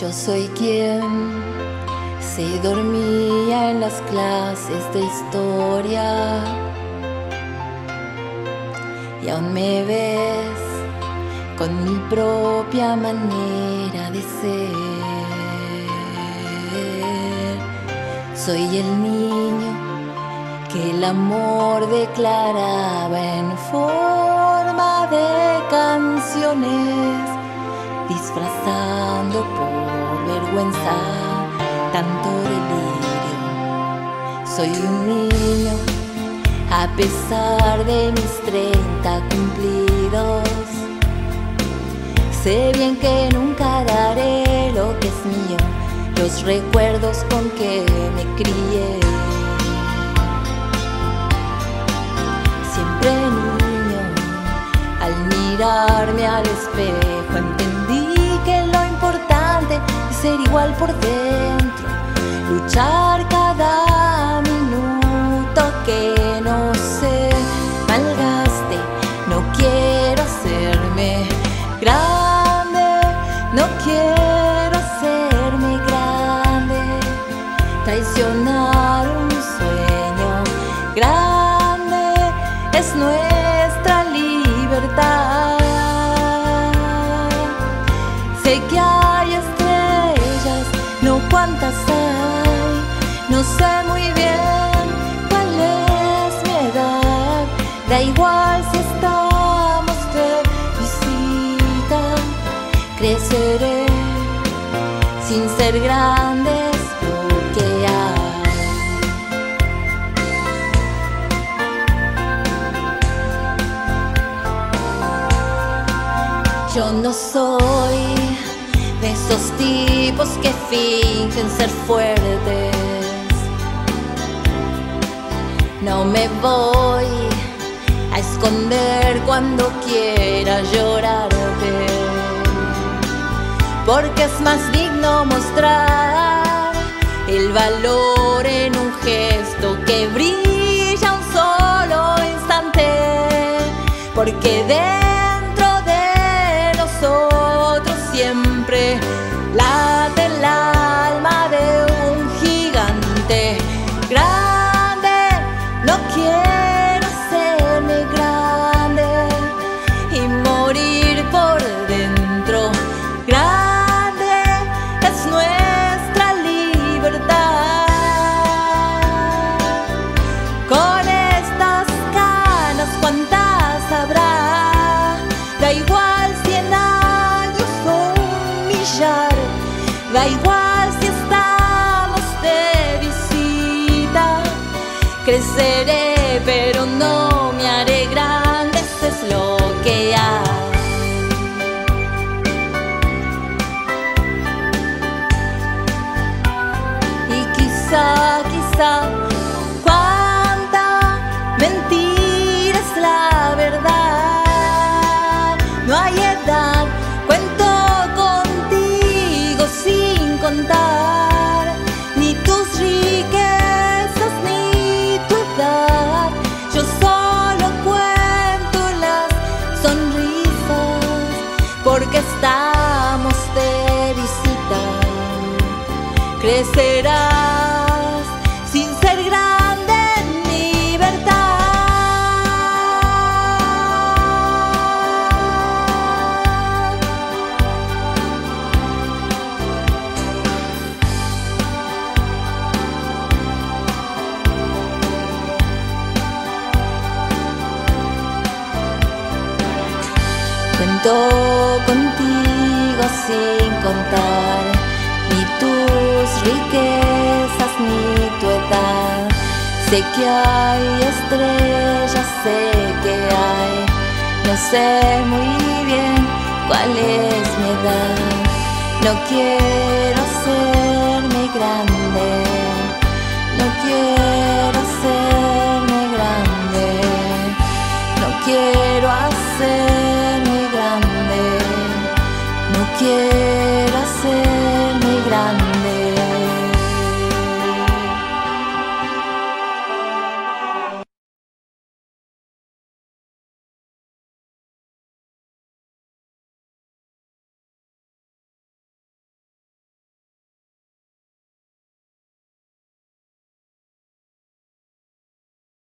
Yo soy quien se dormía en las clases de historia y aún me ves con mi propia manera de ser. Soy el niño que el amor declaraba en forma de canciones, disfrazando por tanto delirio. Soy un niño a pesar de mis treinta cumplidos. Sé bien que nunca daré lo que es mío, los recuerdos con que me crié. Siempre niño, al mirarme al espejo ser igual por dentro, luchar cada minuto que no se malgaste, no quiero ser grandes porque hay. Yo no soy de esos tipos que fingen ser fuertes. No me voy a esconder cuando quiera llorarte. Porque es más digno mostrar el valor en un gesto que brilla un solo instante. Porque dentro de nosotros siempre late el da igual si estamos de visita. Creceré, pero no me haré grande, eso es lo que hay. Y quizá, quizá, crecerás sin ser grande en libertad. Cuento contigo sin contar riquezas ni tu edad. Sé que hay estrellas, sé que hay, no sé muy bien cuál es mi edad. No quiero hacerme